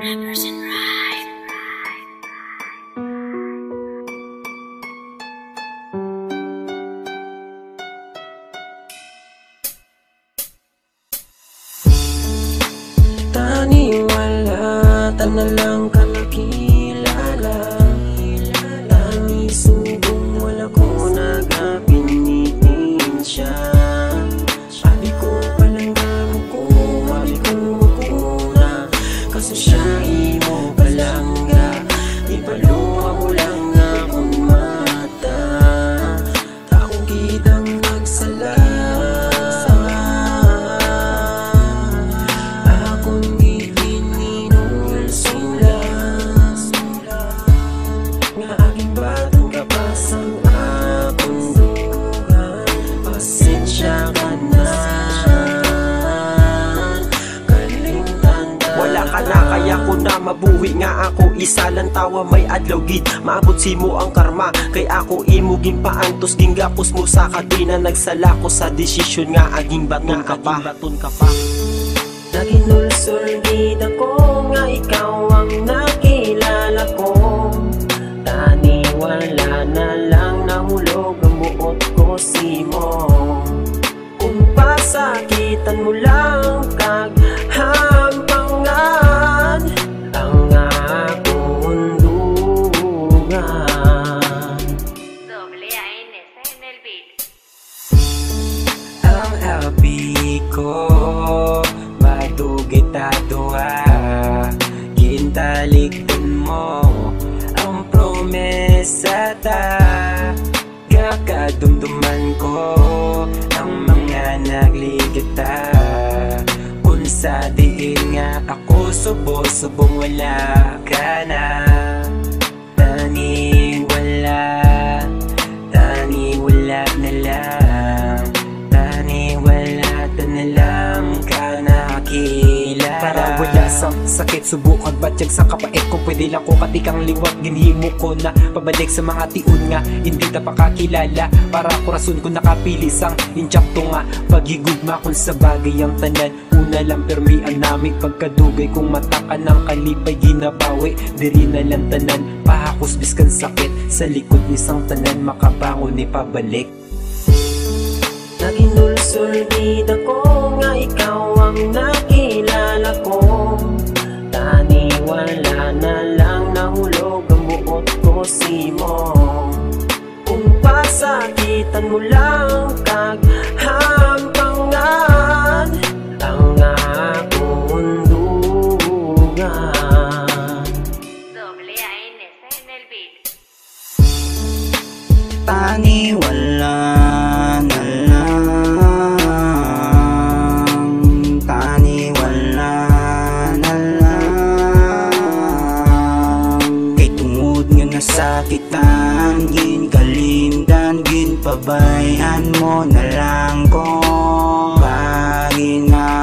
Rappers and Ride. Taniwala, ta na lang ka Wala ka na kaya ko na mabuhi. Nga ako isa lang tawa may adlaw gid. Maabot si mo ang karma kay ako imugin paantos gingapos mo sa kadina nagsala ko sa desisyon. Nga aging baton ka pa. Baton ka pa. Naginulsol gid ako nga ikaw ang nakilala ko. Taniwala na lang nahulog ang buot ko si mo Kung pasakitan mo lang ANS en el beat. Ang LB ko Madugit aduha Gintaligtan mo Ang promesa ta. Kakadumduman ko Ang mga nagligita. Kung sa diin nga ako Subo-subong wala ka na sakit Subukan batyag sa kapait. Kung pwede lang ko katikang liwat Ginhimo ko na. Pabalik sa mga tiun nga Hindi ta pakakilala. Para kurason ko nakapili sang Inchakto nga. Pagigugma kung sa bagay ang tanan. Una lang permian namin Pagkadugay. Kung mata ka ng kalipay Ginabawi. Diri na lang tanan Pahakos biskan sakit. Sa likod ni sang tanan Makabangon ni pabalik. Naginulsol gid ako mo Kung pasakitan mo lang kag hampangan Ang akong dugan Doble nga nasakitan Gin kalimdan mo na lang ko Paginampangan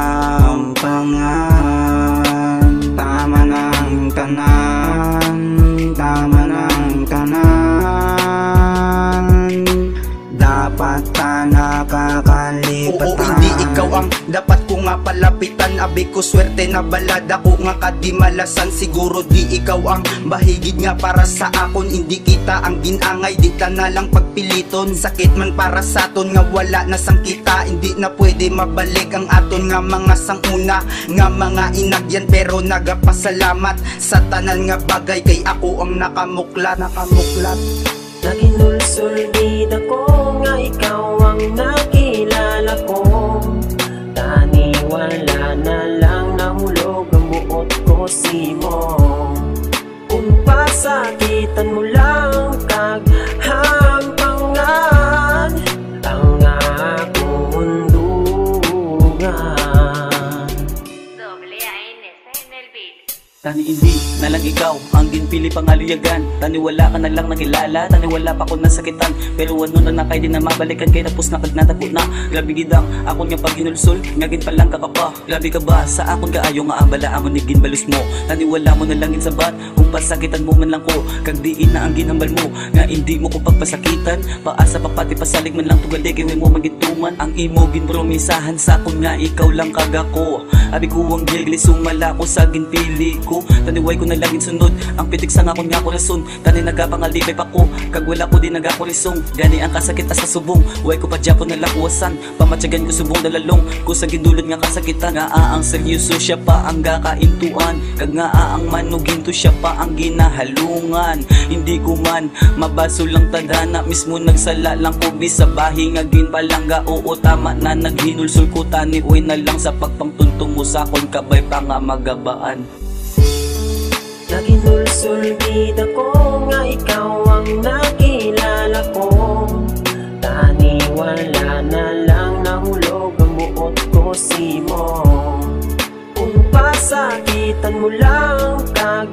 dapat ko nga palapitan Abi ko swerte na balada. Ko nga kadimalasan Siguro di ikaw ang bahigid nga para sa akon. Hindi kita ang ginangay, di ta na lang pagpiliton. Sakit man para sa aton nga wala na sang kita. Hindi na pwede mabalik ang aton nga mga sanguna Nga mga inagyan pero nagapasalamat Sa tanan nga bagay kay ako ang nakamuklat. Nakamuklat. Naginulsol gid ako nga pasakitan mo na lang ikaw ang ginpili pangaliyagan Taniwala ka na lang nakilala Taniwala pa ko nasakitan Pero ano na nakay din na mabalikan Kay tapos na kagnatago na. Grabe gidang akon nga paghinulsol Nga gin palang ka pa Grabe ka ba sa akon kaayo nga ambala amon ni ginbalus mo. Taniwala mo na lang in sabat Kung pasakitan mo man lang ko. Kag diin na ang ginambal mo Nga hindi mo ko pagpasakitan. Paasa pa pati pasalig man lang tugali Kay mo magituman. Ang imo ginpromisahan sa akon nga ikaw lang kagako. Abi ko ang gigli sumala ko sa ginpili ko. Taniway ko na langit sunod. Ang pitik sa ngakon nga korason. Tani nagapangalibay pa ko. Kag wala ko di nagakorisong. Gani ang kasakit as sa subong Way ko pa dyapo na lakuwasan Pamatyagan ko subong dalalong. Ko sa gidulod nga kasakitan Nga aang seryoso siya pa ang gakaintuan. Kag nga aang manuginto siya pa ang ginahalungan. Hindi ko man mabaso lang tadhana Mismo nagsala lang ko bisa bahi nga ginpalangga Oo tama na naghinulsul ko tani Uy na lang sa pagpangtuntong mo sa akon kabay pa nga magabaan Naginulsulbid ako nga ikaw ang nakilala ko. Tani wala na lang nahulog ang buot ko simo Kung pasakitan mo lang kag